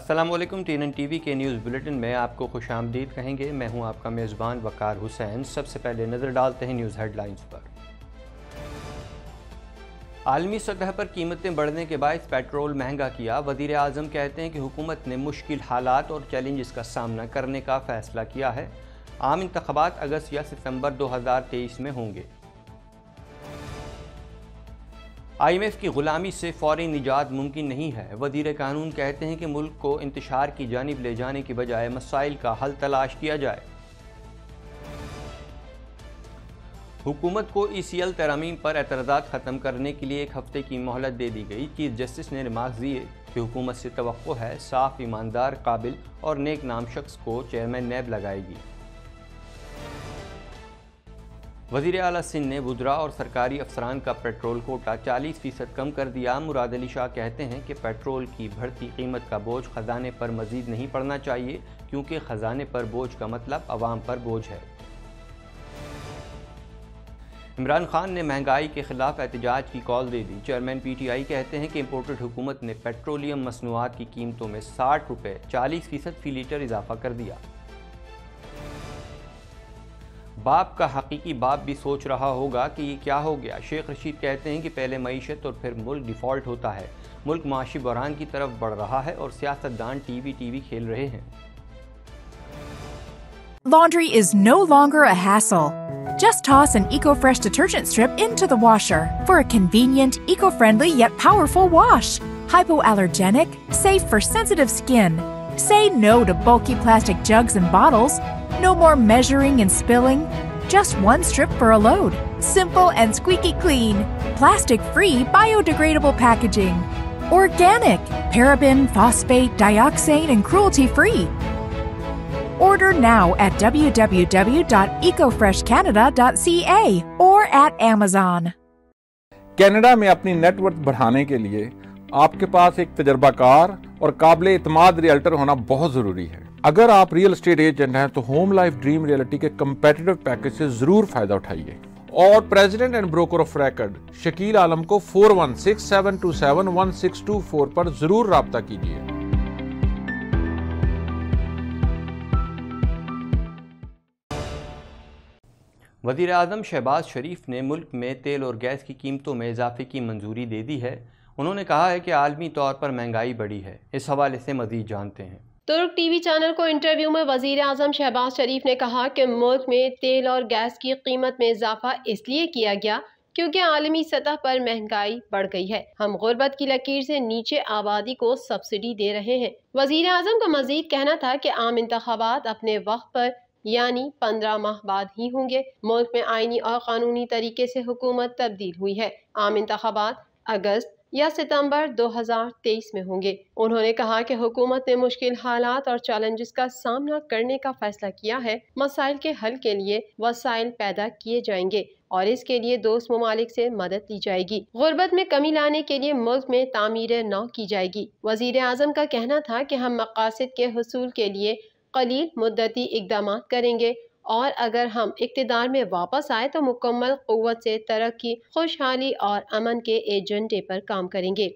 Aslam T N T V के news bulletin में आपको खुश आमदीद कहेंगे। मैं हूँ आपका मेज़बान वकार हुसैन। सबसे पहले नज़र डालते हैं न्यूज़ हेडलाइंस पर। आलमी सतह पर कीमतें बढ़ने के बाद पेट्रोल महँगा किया। वज़ीर अजम कहते हैं कि हुकूमत ने मुश्किल हालात और चैलेंजेस का सामना करने का फ़ैसला किया है। आम इंतबात अगस्त या सितंबर 2023 में होंगे। आईएमएफ की ग़ुलामी से फौरी निजात मुमकिन नहीं है। वज़ीर कानून कहते हैं कि मुल्क को इंतशार की जानब ले जाने की बजाय मसाइल का हल तलाश किया जाए। हुकूमत को ई सी एल तरामीम पर एतराज़ा ख़त्म करने के लिए एक हफ़्ते की मोहलत दे दी गई। चीफ जस्टिस ने रिमार्क दिए कि हुकूमत से तो है, साफ़ ईमानदार, काबिल और नेक नाम शख्स को चेयरमैन नैब लगाएगी। वज़ीर अला सिंह ने बुधरा और सरकारी अफसरान का पेट्रोल कोटा 40 फ़ीसद कम कर दिया। मुराद अली शाह कहते हैं कि पेट्रोल की बढ़ती कीमत का बोझ ख़जाने पर मजीद नहीं पड़ना चाहिए, क्योंकि ख़जाने पर बोझ का मतलब आवाम पर बोझ है। इमरान खान ने महँगाई के खिलाफ एहतजाज की कॉल दे दी। चेयरमैन पी टी आई कहते हैं कि इम्पोर्टेड हुकूमत ने पेट्रोलियम मसनूआत की कीमतों में साठ रुपये चालीस फ़ीसद फ़ी लीटर इजाफा कर दिया। बाप का हकीकी बाप भी सोच रहा होगा कि ये क्या हो गया शेख रशीद कहते हैं कि पहले मीशत और फिर मुल्क डिफ़ॉल्ट होता है मुल्क माशी बहरान की तरफ़ बढ़ रहा है और सियासतदान टीवी टीवी खेल रहे हैं Laundry is no longer a hassle. Just toss an EcoFresh detergent strip into the washer for a convenient, eco-friendly yet powerful wash. Hypoallergenic, safe for sensitive skin. Say no to bulky plastic jugs and bottles no more measuring and spilling. Just one strip for a load. Simple and squeaky clean. Plastic free, biodegradable packaging. Organic, paraben, phosphate, dioxane, and cruelty free. Order now at www.ecofreshcanada.ca or at Amazon. Canada में अपनी net worth बढ़ाने के लिए आपके पास एक तजर्बाकार और काबिल Itmad realtor होना बहुत ज़रूरी है। अगर आप रियल एस्टेट एजेंट हैं तो होम लाइफ ड्रीम रियलिटी के कंपेटिटिव पैकेज से ज़रूर फ़ायदा उठाइए। और president and broker of record Shakeel Alam को four one six seven two seven one six two four पर ज़रूर रबता कीजिए। वज़ीर अजम शहबाज शरीफ ने मुल्क में तेल और गैस की कीमतों में इजाफे की मंजूरी दे दी है। उन्होंने कहा है कि आलमी तौर पर महँगाई बढ़ी है। इस हवाले से मजीद जानते हैं। तुर्क टीवी चैनल को इंटरव्यू में वज़ीर अजम शहबाज शरीफ ने कहा कि मुल्क में तेल और गैस की कीमत में इजाफा इसलिए किया गया क्योंकि आलमी सतह पर महँगाई बढ़ गई है। हम गुर्बत की लकीर से नीचे आबादी को सब्सिडी दे रहे हैं। वज़ीर अजम का मजीद कहना था कि आम इंतबात अपने वक्त पर, यानी पंद्रह माह बाद ही होंगे। मुल्क में आईनी और कानूनी तरीके से हुकूमत तब्दील हुई है। आम इंतबात अगस्त या सितंबर 2023 में होंगे। उन्होंने कहा कि हुकूमत ने मुश्किल हालात और चैलेंजेस का सामना करने का फैसला किया है। मसाइल के हल के लिए वसाइल पैदा किए जाएँगे और इसके लिए दोस्त ममालिक से मदद ली जाएगी। गुर्बत में कमी लाने के लिए मुल्क में तामीर नौ की जाएगी। वज़ीर आज़म का कहना था कि हम मकासद के हसूल के लिए कलील मुद्दती इकदाम करेंगे। और अगर हम इकतदार में वापस आए तो मुकम्मल क़वत से तरक्की, खुशहाली और अमन के एजेंडे पर काम करेंगे।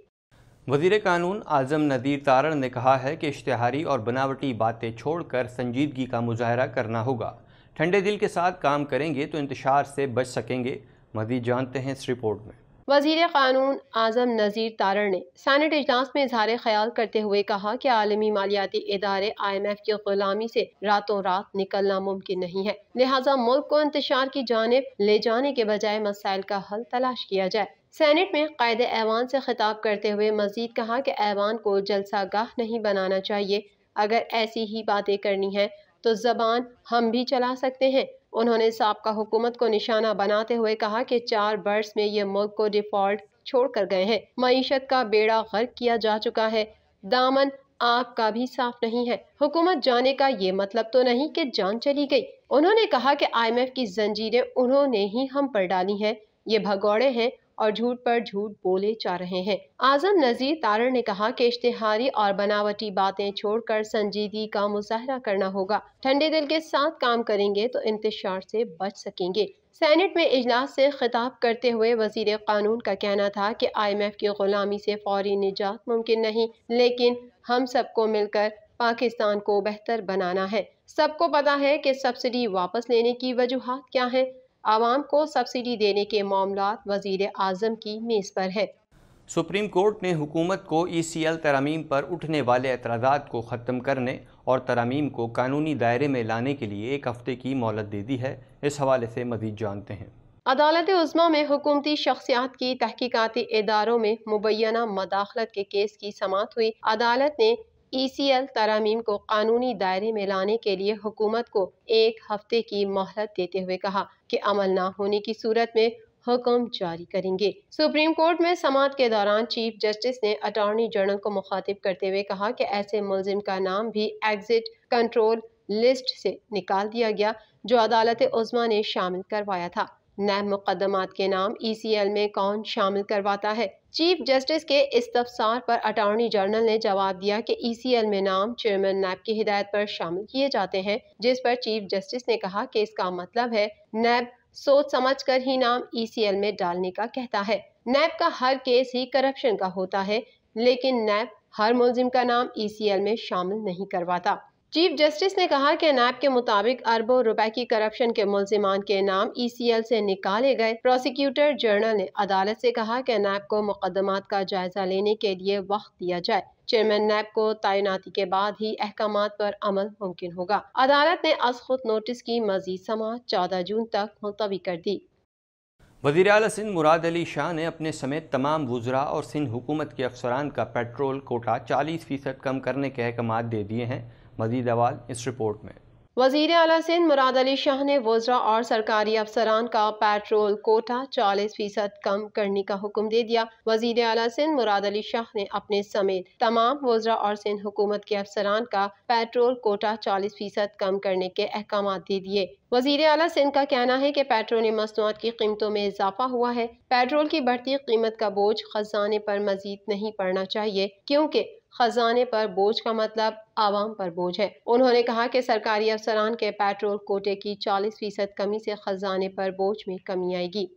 वज़ीर कानून आज़म नदीर तारण ने कहा है कि इश्तहारी और बनावटी बातें छोड़कर संजीदगी का मुजाहरा करना होगा। ठंडे दिल के साथ काम करेंगे तो इंतशार से बच सकेंगे। मजीद जानते हैं इस रिपोर्ट में। वज़ीर कानून आज़म नज़ीर तारड़ ने सैनेट इजलास में इजहार ख्याल करते हुए कहा कि आलमी मालियाती इदारे आई एम एफ़ की गुलामी से रातों रात निकलना मुमकिन नहीं है। लिहाजा मुल्क को इंतज़ार की जानब ले जाने के बजाय मसाइल का हल तलाश किया जाए। सैनेट में कायद ऐवान से खिताब करते हुए मजीद कहा कि ऐवान को जलसा गाह नहीं बनाना चाहिए। अगर ऐसी ही बातें करनी है तो जबान हम भी चला सकते हैं। उन्होंने सबका हुकूमत को निशाना बनाते हुए कहा कि चार बर्स में ये मुल्क को डिफ़ॉल्ट छोड़ कर गए हैं। मीशत का बेड़ा गर्क किया जा चुका है। दामन आग का भी साफ़ नहीं है। हुकूमत जाने का ये मतलब तो नहीं कि जान चली गई। उन्होंने कहा कि आईएमएफ की जंजीरें उन्होंने ही हम पर डाली हैं। ये भगौड़े हैं और झूठ पर झूठ बोले जा रहे हैं। आज़म नजीर तारण ने कहा कि इश्तेहारी और बनावटी बातें छोड़कर संजीदगी का मुजाहरा करना होगा। ठंडे दिल के साथ काम करेंगे तो इंतज़ार से बच सकेंगे। सैनेट में इजलास से खिताब करते हुए वज़ीर कानून का कहना था कि आईएमएफ की गुलामी से फौरी निजात मुमकिन नहीं, लेकिन हम सबको मिलकर पाकिस्तान को बेहतर बनाना है। सबको पता है कि सब्सिडी वापस लेने की वजूहत क्या है। आवाम को सब्सिडी देने के मामला वज़ीर आज़म की मेज़ पर है। सुप्रीम कोर्ट ने हुकूमत को ई सी एल तरामीम पर उठने वाले एतराज़ा को ख़त्म करने और तरामीम को कानूनी दायरे में लाने के लिए एक हफ़्ते की मोहलत दे दी है इस हवाले से मजीद जानते हैं। अदालत उज़मा में हुकूमती शख्सियात की तहकीकती इदारों में मुबैना मदाखलत के केस की समात हुई। अदालत ने ई सी एल तरामीम को कानूनी दायरे में लाने के लिए हुकूमत को एक हफ़्ते की मोहलत देते हुए कहा। कि अमल न होने की सूरत में हुक्म जारी करेंगे। सुप्रीम कोर्ट में समात के दौरान चीफ जस्टिस ने अटॉर्नी जनरल को मुखातिब करते हुए कहा कि ऐसे मुलजिम का नाम भी एग्जिट कंट्रोल लिस्ट से निकाल दिया गया, जो अदालत उज़मा ने शामिल करवाया था। नैब मुकदमात के नाम ई सी एल में कौन शामिल करवाता है? चीफ जस्टिस के इस्तफसार पर अटॉर्नी जनरल ने जवाब दिया कि ई सी एल में नाम चेयरमैन नैब की हिदायत पर शामिल किए जाते हैं, जिस पर चीफ जस्टिस ने कहा कि इसका मतलब है नैब सोच समझ कर ही नाम ईसीएल में डालने का कहता है। नैब का हर केस ही करप्शन का होता है, लेकिन नैब हर मुलजिम का नाम ईसीएल में शामिल नहीं करवाता। चीफ जस्टिस ने कहा कि नैब के मुताबिक अरबों रुपए की करप्शन के मुलजिमान के नाम ईसीएल से निकाले गए। प्रोसिक्यूटर जनरल ने अदालत से कहा कि नैब को मुकदमात का जायजा लेने के लिए वक्त दिया जाए। चेयरमैन नैब को तैनाती के बाद ही अहकाम पर अमल मुमकिन होगा। अदालत ने अज खुद नोटिस की मजीद समात चौदह जून तक मुलतवी कर दी। वज़ीर अला सिंध मुराद अली शाह ने अपने समेत तमाम वज्रा और सिंध हुकूमत के अफसरान का पेट्रोल कोटा चालीस फ़ीसद कम करने के अहकाम दे दिए हैं। मजीद अवाल इस रिपोर्ट में। वज़ीर अला सिंध मुराद अली शाह ने वज्रा और सरकारी अफसरान का पेट्रोल कोटा चालीस फ़ीसद कम करने का हुक्म दे दिया। वज़ीर अला सिंध मुराद अली शाह ने अपने समेत तमाम वज्रा और सिंध हुकूमत के अफसरान का पेट्रोल कोटा चालीस फ़ीसद कम करने के अहकाम दे दिए। वज़ीर अला सिंध का कहना है कि पेट्रोलियम मसनूआत की कीमतों में इजाफा हुआ है। पेट्रोल की बढ़ती कीमत का बोझ खजाने पर मजीद नहीं पड़ना चाहिए, क्योंकि खजाने पर बोझ का मतलब आवाम पर बोझ है। उन्होंने कहा कि सरकारी अफसरान के पेट्रोल कोटे की 40 फ़ीसद कमी से खजाने पर बोझ में कमी आएगी।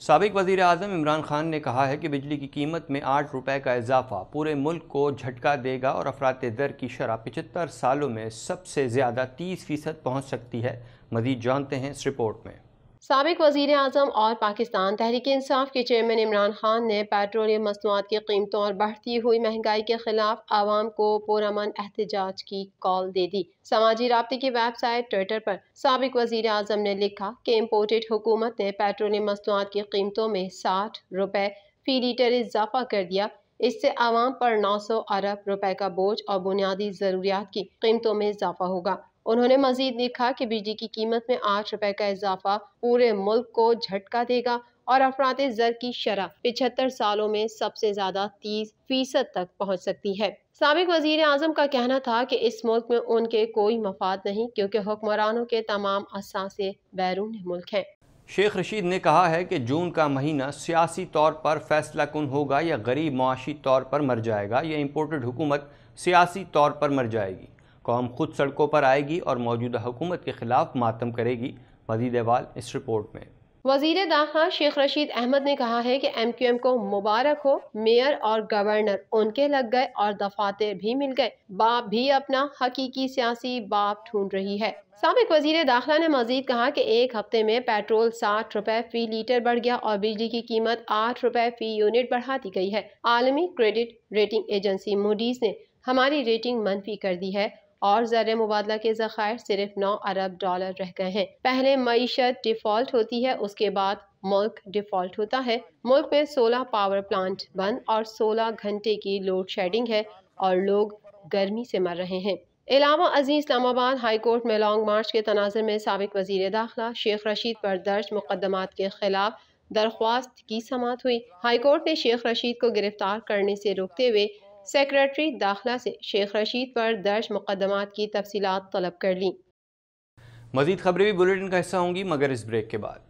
सबक वज़ीर अजम इमरान खान ने कहा है कि बिजली की कीमत में आठ रुपये का इजाफा पूरे मुल्क को झटका देगा और अफरात दर की शरह पचहत्तर सालों में सबसे ज़्यादा तीस फ़ीसद पहुँच सकती है, मजीद जानते हैं इस रिपोर्ट में। सबक वज़ीर अजम और पाकिस्तान तहरीक इंसाफ के चेयरमैन इमरान खान ने पेट्रोलियम मसनूआत की कीमतों और बढ़ती हुई महँगाई के खिलाफ आवाम को पुरमन एहतजाज की कॉल दे दी। समाजी रबते की वेबसाइट ट्विटर पर सबक वज़ीर अजम ने लिखा कि इम्पोर्टेड हुकूमत ने पेट्रोलियम मसनूआत की कीमतों में साठ रुपये फ़ी लीटर इजाफा कर दिया इससे आवाम पर नौ सौ अरब रुपए का बोझ और बुनियादी ज़रूरियात की कीमतों में इजाफा होगा। उन्होंने मजीद लिखा कि बिजली की कीमत में आठ रुपए का इजाफा पूरे मुल्क को झटका देगा और अफरात जर की शरह पिछहत्तर सालों में सबसे ज़्यादा तीस फ़ीसद तक पहुँच सकती है। सबक वज़ीर अजम का कहना था कि इस मुल्क में उनके कोई मफाद नहीं, क्योंकि हुक्मरानों के तमाम असासे बैरून मुल्क हैं। शेख रशीद ने कहा है कि जून का महीना सियासी तौर पर फैसला कन होगा या गरीब मुआशी तौर पर मर जाएगा या इम्पोर्टेड हुकूमत सियासी तौर पर मर जाएगी। कौम खुद सड़कों पर आएगी और मौजूदा हुकूमत के खिलाफ मातम करेगी। मजीद अवाल इस रिपोर्ट में। वज़ीर दाखिला शेख रशीद अहमद ने कहा है कि एम क्यू एम को मुबारक हो, मेयर और गवर्नर। उनके लग गए और दफाते भी मिल गए। बाप भी अपना हकीकी सियासी बाप ढूंढ रही है। सबक वज़ीर दाखिला ने मजीद कहा कि एक हफ़्ते में पेट्रोल साठ रुपए फ़ी लीटर बढ़ गया और बिजली की कीमत आठ रुपए फ़ी यूनिट बढ़ा दी गई है। आलमी क्रेडिट रेटिंग एजेंसी मूडीज ने हमारी रेटिंग मनफी कर दी है। और ज़र मुबादला के ज़ख़ायर सिर्फ़ नौ अरब डॉलर रह गए हैं। पहले मीशत डिफ़ॉल्ट होती है, उसके बाद मुल्क डिफ़ॉल्ट होता है। मुल्क में 16 पावर प्लांट बंद और 16 घंटे की लोड शेडिंग है और लोग गर्मी से मर रहे हैं। अलावा अज़ीज़ इस्लामाबाद हाई कोर्ट में लॉन्ग मार्च के तनाजर में सबक वज़ीर दाखिला, शेख रशीद पर दर्ज मुकदमात के खिलाफ दरख्वास्त की समात हुई। हाई कोर्ट ने शेख रशीद को गिरफ़्तार करने से रोकते हुए सेक्रेटरी दाखिला से शेख रशीद पर दर्ज मुकदमात की तफसीत तलब कर ली। मजीद खबरें भी बुलेटिन का हिस्सा होंगी, मगर इस ब्रेक के बाद।